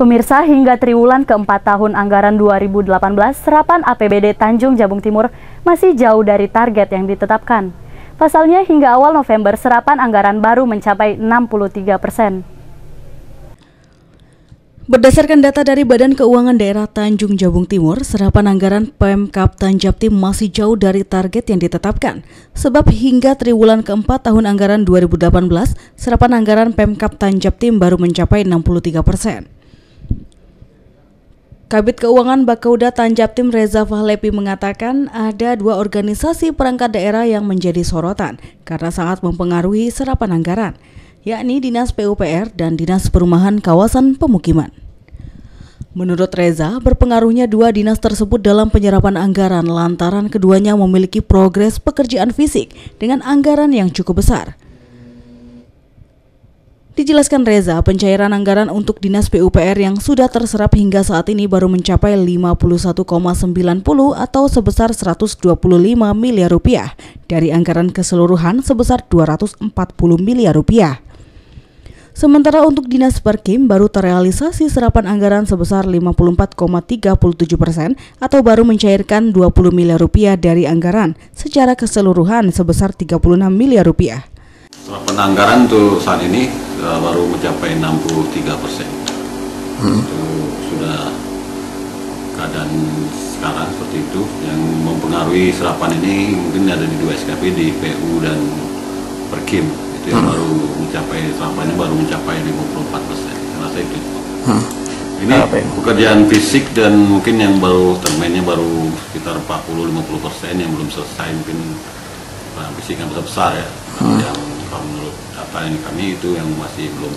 Pemirsa, hingga triwulan keempat tahun anggaran 2018, serapan APBD Tanjung Jabung Timur masih jauh dari target yang ditetapkan. Pasalnya, hingga awal November, serapan anggaran baru mencapai 63 persen. Berdasarkan data dari Badan Keuangan Daerah Tanjung Jabung Timur, serapan anggaran Pemkap Tanjabtim masih jauh dari target yang ditetapkan. Sebab hingga triwulan keempat tahun anggaran 2018, serapan anggaran Pemkap Tanjabtim baru mencapai 63 persen. Kabit Keuangan Bakauda Tanjabtim Reza Fahlepi mengatakan ada dua organisasi perangkat daerah yang menjadi sorotan karena sangat mempengaruhi serapan anggaran, yakni Dinas PUPR dan Dinas Perumahan Kawasan Pemukiman. Menurut Reza, berpengaruhnya dua dinas tersebut dalam penyerapan anggaran lantaran keduanya memiliki progres pekerjaan fisik dengan anggaran yang cukup besar. Dijelaskan Reza, pencairan anggaran untuk Dinas PUPR yang sudah terserap hingga saat ini baru mencapai 51,90 atau sebesar 125 miliar rupiah dari anggaran keseluruhan sebesar 240 miliar rupiah. Sementara untuk Dinas Perkim baru terrealisasi serapan anggaran sebesar 54,37 persen atau baru mencairkan 20 miliar rupiah dari anggaran secara keseluruhan sebesar 36 miliar rupiah. Serapan anggaran untuk saat ini uh, baru mencapai 63 persen. Hmm. Itu sudah keadaan sekarang seperti itu yang mempengaruhi serapan ini mungkin ada di dua SKP di PU dan Perkim itu yang hmm. baru mencapai sampahnya baru mencapai 54 persen rasa itu hmm. ini pekerjaan fisik dan mungkin yang baru termainnya baru sekitar 40-50 persen yang belum selesai mungkin fisik yang besar besar ya hmm. yang kalau menurut data yang kami itu yang masih belum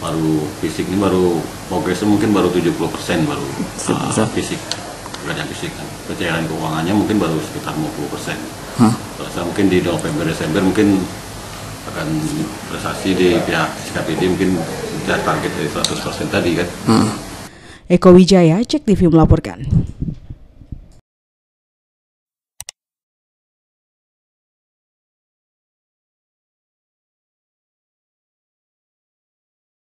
baru fisik ini baru progresnya mungkin baru 70 persen baru uh, fisik pekerjaan fisik kan pencairan keuangannya mungkin baru sekitar 50 persen hmm. Rasa mungkin di November Desember mungkin akan prestasi di pihak SKPD mungkin sudah target dari 100% tadi kan. Hmm. Eko Wijaya, Cek TV melaporkan.